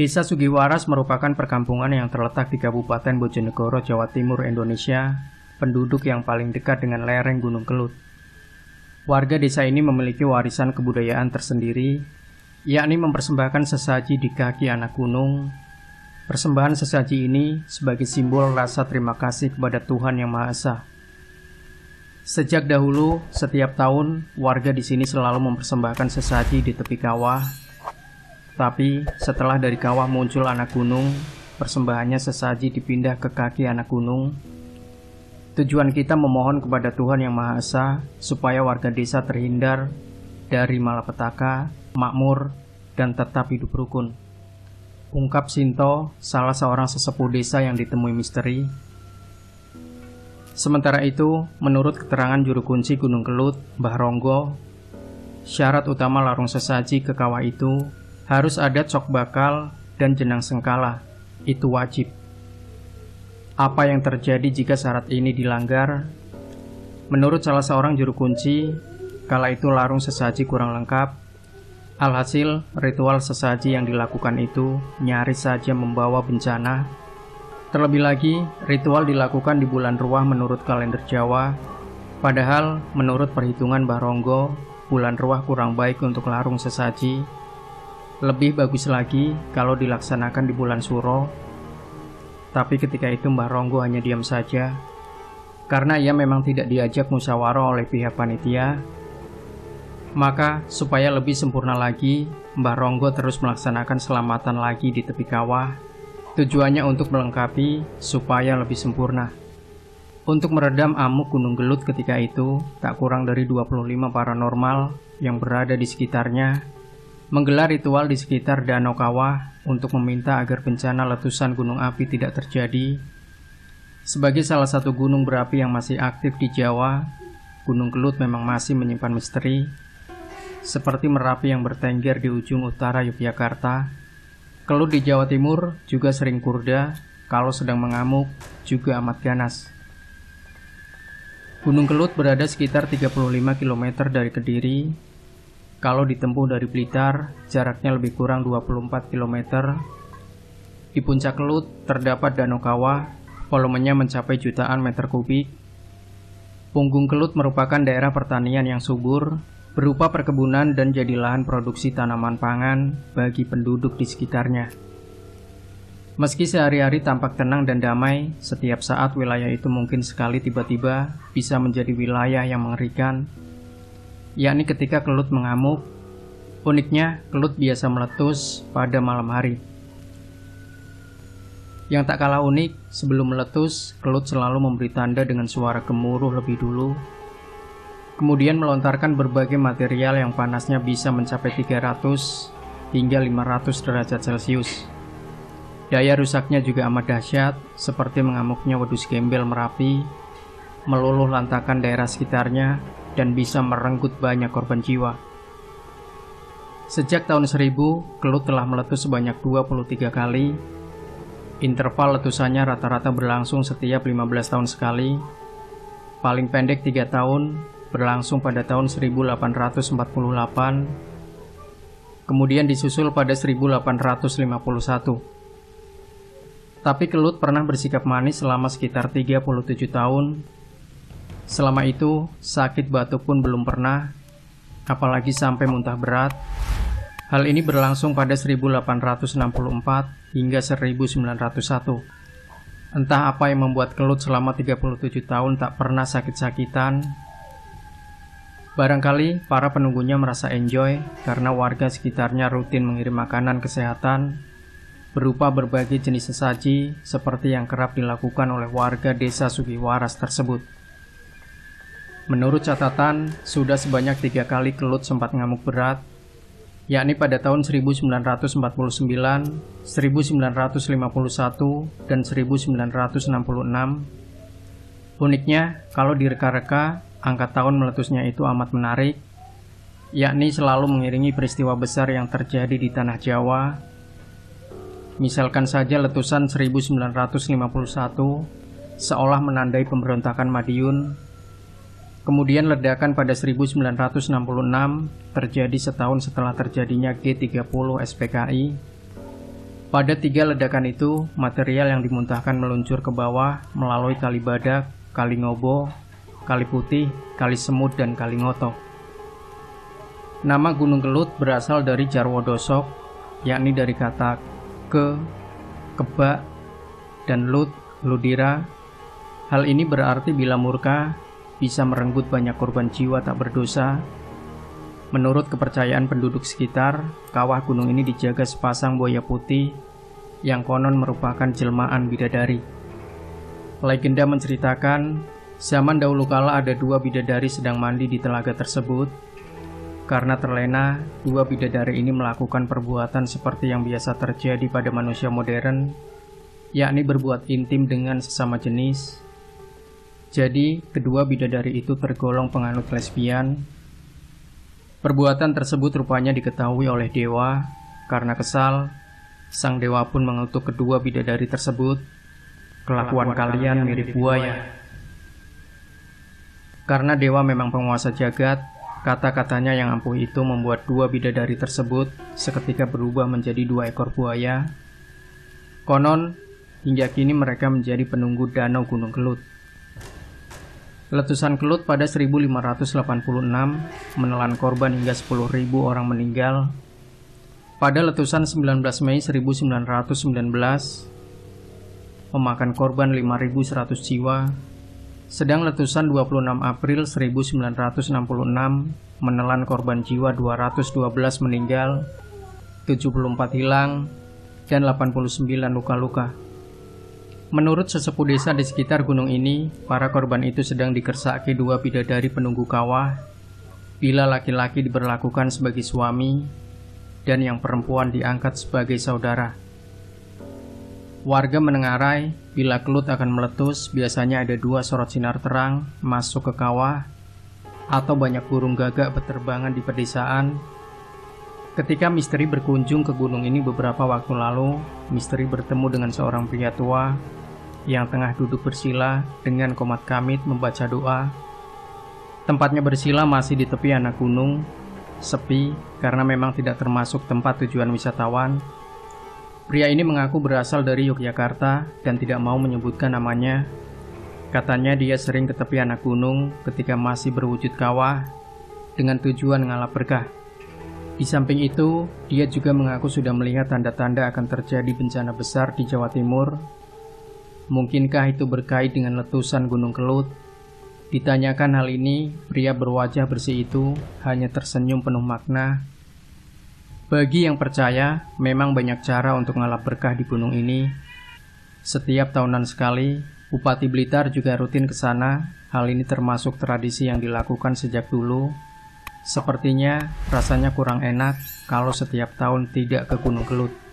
Desa Sugiwaras merupakan perkampungan yang terletak di Kabupaten Bojonegoro, Jawa Timur, Indonesia, penduduk yang paling dekat dengan lereng Gunung Kelut. Warga desa ini memiliki warisan kebudayaan tersendiri, yakni mempersembahkan sesaji di kaki anak gunung. Persembahan sesaji ini sebagai simbol rasa terima kasih kepada Tuhan Yang Maha Esa. Sejak dahulu, setiap tahun warga di sini selalu mempersembahkan sesaji di tepi kawah tapi setelah dari kawah muncul anak gunung, persembahannya sesaji dipindah ke kaki anak gunung. Tujuan kita memohon kepada Tuhan Yang Maha Esa supaya warga desa terhindar dari malapetaka, makmur, dan tetap hidup rukun. Ungkap Sinto, salah seorang sesepuh desa yang ditemui misteri. Sementara itu, menurut keterangan juru kunci Gunung Kelut, Mbah Ronggo, syarat utama larung sesaji ke kawah itu harus ada cok bakal dan jenang sengkala. Itu wajib. Apa yang terjadi jika syarat ini dilanggar? Menurut salah seorang juru kunci, kala itu larung sesaji kurang lengkap. Alhasil, ritual sesaji yang dilakukan itu nyaris saja membawa bencana. Terlebih lagi, ritual dilakukan di bulan ruah menurut kalender Jawa. Padahal, menurut perhitungan Baronggo, bulan ruah kurang baik untuk larung sesaji lebih bagus lagi kalau dilaksanakan di bulan Suro. Tapi ketika itu Mbah Ronggo hanya diam saja karena ia memang tidak diajak musyawarah oleh pihak panitia. Maka supaya lebih sempurna lagi, Mbah Ronggo terus melaksanakan selamatan lagi di tepi kawah. Tujuannya untuk melengkapi supaya lebih sempurna. Untuk meredam amuk Gunung Gelut ketika itu, tak kurang dari 25 paranormal yang berada di sekitarnya menggelar ritual di sekitar Danau Kawah untuk meminta agar bencana letusan gunung api tidak terjadi. Sebagai salah satu gunung berapi yang masih aktif di Jawa, Gunung Kelut memang masih menyimpan misteri, seperti Merapi yang bertengger di ujung utara Yogyakarta. Kelut di Jawa Timur juga sering kurda, kalau sedang mengamuk juga amat ganas. Gunung Kelut berada sekitar 35 km dari Kediri kalau ditempuh dari Blitar, jaraknya lebih kurang 24 km. Di puncak Kelut terdapat Danau Kawah, volumenya mencapai jutaan meter kubik. Punggung Kelut merupakan daerah pertanian yang subur, berupa perkebunan dan jadi lahan produksi tanaman pangan bagi penduduk di sekitarnya. Meski sehari-hari tampak tenang dan damai, setiap saat wilayah itu mungkin sekali tiba-tiba bisa menjadi wilayah yang mengerikan yakni ketika kelut mengamuk. Uniknya, kelut biasa meletus pada malam hari. Yang tak kalah unik, sebelum meletus, kelut selalu memberi tanda dengan suara gemuruh lebih dulu. Kemudian melontarkan berbagai material yang panasnya bisa mencapai 300 hingga 500 derajat Celcius. Daya rusaknya juga amat dahsyat, seperti mengamuknya wedus gembel merapi, meluluh lantakan daerah sekitarnya, dan bisa merenggut banyak korban jiwa. Sejak tahun 1000, Kelut telah meletus sebanyak 23 kali. Interval letusannya rata-rata berlangsung setiap 15 tahun sekali. Paling pendek 3 tahun, berlangsung pada tahun 1848. Kemudian disusul pada 1851. Tapi Kelut pernah bersikap manis selama sekitar 37 tahun Selama itu, sakit batuk pun belum pernah, apalagi sampai muntah berat. Hal ini berlangsung pada 1864 hingga 1901. Entah apa yang membuat Kelut selama 37 tahun tak pernah sakit-sakitan. Barangkali para penunggunya merasa enjoy karena warga sekitarnya rutin mengirim makanan kesehatan berupa berbagai jenis sesaji seperti yang kerap dilakukan oleh warga desa Sugiwaras tersebut. Menurut catatan, sudah sebanyak tiga kali Kelut sempat ngamuk berat, yakni pada tahun 1949, 1951, dan 1966. Uniknya, kalau direka-reka, angka tahun meletusnya itu amat menarik, yakni selalu mengiringi peristiwa besar yang terjadi di tanah Jawa. Misalkan saja letusan 1951 seolah menandai pemberontakan Madiun Kemudian ledakan pada 1966 terjadi setahun setelah terjadinya G30 SPKI. Pada tiga ledakan itu, material yang dimuntahkan meluncur ke bawah melalui kali badak, kali ngobo, kali putih, kali semut, dan kali ngoto. Nama Gunung Kelut berasal dari Jarwo Dosok, yakni dari kata ke, kebak, dan lut, ludira. Hal ini berarti bila murka bisa merenggut banyak korban jiwa tak berdosa Menurut kepercayaan penduduk sekitar, kawah gunung ini dijaga sepasang buaya putih yang konon merupakan jelmaan bidadari. Legenda menceritakan, zaman dahulu kala ada dua bidadari sedang mandi di telaga tersebut. Karena terlena, dua bidadari ini melakukan perbuatan seperti yang biasa terjadi pada manusia modern, yakni berbuat intim dengan sesama jenis. Jadi, kedua bidadari itu tergolong penganut lesbian Perbuatan tersebut rupanya diketahui oleh dewa. Karena kesal, sang dewa pun mengutuk kedua bidadari tersebut. Kelakuan kalian mirip buaya. Karena dewa memang penguasa jagat, kata-katanya yang ampuh itu membuat dua bidadari tersebut seketika berubah menjadi dua ekor buaya. Konon, hingga kini mereka menjadi penunggu danau Gunung Kelut. Letusan Kelut pada 1586 menelan korban hingga 10.000 orang meninggal. Pada letusan 19 Mei 1919 memakan korban 5.100 jiwa. Sedang letusan 26 April 1966 menelan korban jiwa 212 meninggal, 74 hilang, dan 89 luka-luka. Menurut sesepuh desa di sekitar gunung ini, para korban itu sedang dikersaki dua bidadari penunggu kawah bila laki-laki diberlakukan sebagai suami dan yang perempuan diangkat sebagai saudara. Warga menengarai bila kelut akan meletus biasanya ada dua sorot sinar terang masuk ke kawah atau banyak burung gagak berterbangan di pedesaan. Ketika misteri berkunjung ke gunung ini beberapa waktu lalu, misteri bertemu dengan seorang pria tua yang tengah duduk bersila dengan komat kamit membaca doa. Tempatnya bersila masih di tepi anak gunung, sepi karena memang tidak termasuk tempat tujuan wisatawan. Pria ini mengaku berasal dari Yogyakarta dan tidak mau menyebutkan namanya. Katanya dia sering ke tepi anak gunung ketika masih berwujud kawah dengan tujuan ngalap berkah. Di samping itu, dia juga mengaku sudah melihat tanda-tanda akan terjadi bencana besar di Jawa Timur Mungkinkah itu berkait dengan letusan Gunung Kelut? Ditanyakan hal ini, pria berwajah bersih itu hanya tersenyum penuh makna. Bagi yang percaya, memang banyak cara untuk ngalap berkah di gunung ini. Setiap tahunan sekali, Bupati Blitar juga rutin ke sana. Hal ini termasuk tradisi yang dilakukan sejak dulu. Sepertinya rasanya kurang enak kalau setiap tahun tidak ke Gunung Kelut.